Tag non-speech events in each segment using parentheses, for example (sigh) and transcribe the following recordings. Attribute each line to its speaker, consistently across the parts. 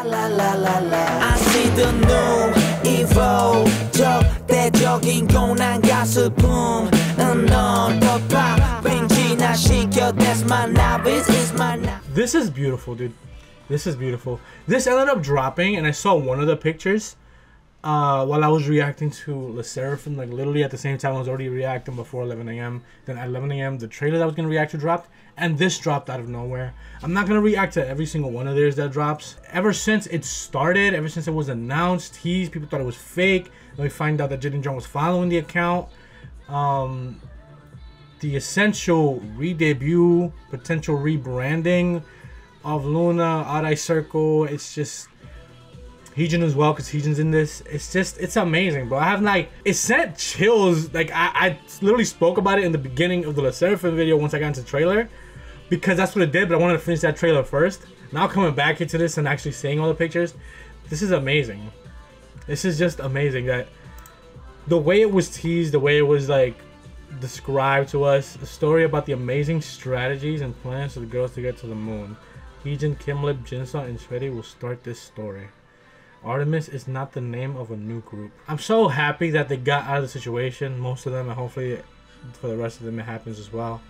Speaker 1: La la la la. I see the new evil. 적대적인 고난과 슬픔. 넌더 빙지나 시켜. That's my novice. Is my novice.
Speaker 2: This is beautiful, dude. This is beautiful. This ended up dropping, and I saw one of the pictures uh, while I was reacting to Le Sserafim, like literally at the same time I was already reacting before 11 a.m. Then at 11 a.m. the trailer that I was gonna react to dropped, and this dropped out of nowhere. I'm not gonna react to every single one of theirs that drops. Ever since it started, ever since it was announced, teased, people thought it was fake. Then we find out that Jaden Jeong was following the account. Um, the essential re-debut, potential rebranding of LOONA, Odd Circle. It's just Heejin as well, because Heejin's in this. It's just, it's amazing, bro. I have like, it sent chills. Like, I, I literally spoke about it in the beginning of the Le Sserafim video once I got into the trailer, because that's what it did, but I wanted to finish that trailer first. Now coming back into this and actually seeing all the pictures, this is amazing. This is just amazing that the way it was teased, the way it was like described to us, a story about the amazing strategies and plans of the girls to get to the moon. Heejin, Kimlip, JinSoul, and Choerry will start this story. ARTMS is not the name of a new group. I'm so happy that they got out of the situation, most of them, and hopefully for the rest of them it happens as well.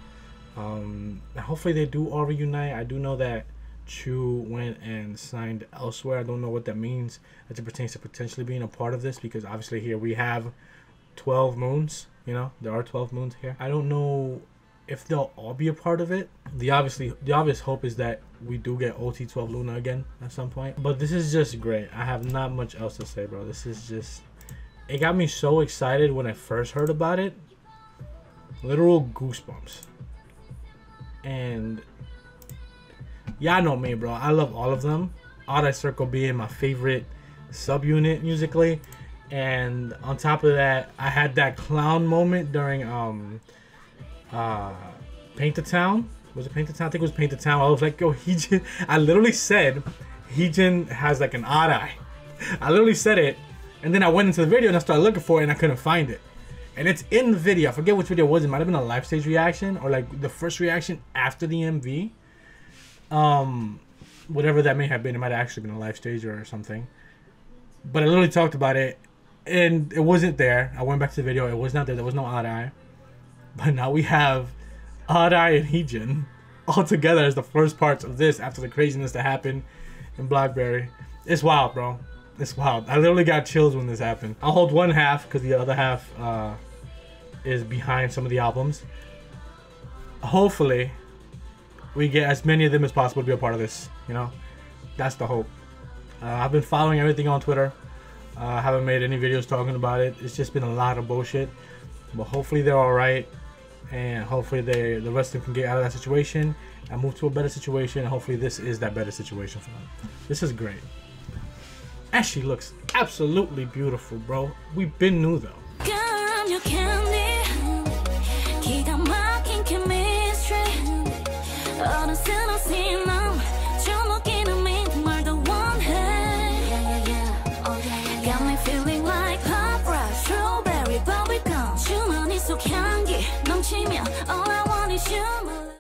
Speaker 2: Um, hopefully they do all reunite. I do know that Chuu went and signed elsewhere. I don't know what that means as it pertains to potentially being a part of this because obviously here we have 12 moons. You know, there are 12 moons here. I don't know if they'll all be a part of it. The obviously the obvious hope is that we do get OT12 LOONA again at some point. But this is just great. I have not much else to say, bro. This is just it got me so excited when I first heard about it. Literal goosebumps. And y'all know me, bro. I love all of them. Odd Circle being my favorite subunit musically. And on top of that, I had that clown moment during um uh, Paint the Town. Was it Paint the Town? I think it was Paint the Town. I was like, yo, (laughs) Heejin. I literally said Heejin has like an odd eye. (laughs) I literally said it, and then I went into the video and I started looking for it and I couldn't find it. And it's in the video. I forget which video it was. It might have been a live stage reaction or like the first reaction after the MV. Um, whatever that may have been. It might have actually been a live stage or something. But I literally talked about it, and it wasn't there. I went back to the video. It was not there. There was no odd eye. But now we have Adai and Heejin all together as the first parts of this after the craziness that happened in Blockberry. It's wild, bro. It's wild. I literally got chills when this happened. I'll hold one half because the other half uh, is behind some of the albums. Hopefully, we get as many of them as possible to be a part of this. You know, that's the hope. Uh, I've been following everything on Twitter. Uh, I haven't made any videos talking about it. It's just been a lot of bullshit. But hopefully they're all right and hopefully they the rest of them can get out of that situation and move to a better situation. And hopefully this is that better situation for them. This is great. And she looks absolutely beautiful, bro. We've been new though.
Speaker 3: Honestly,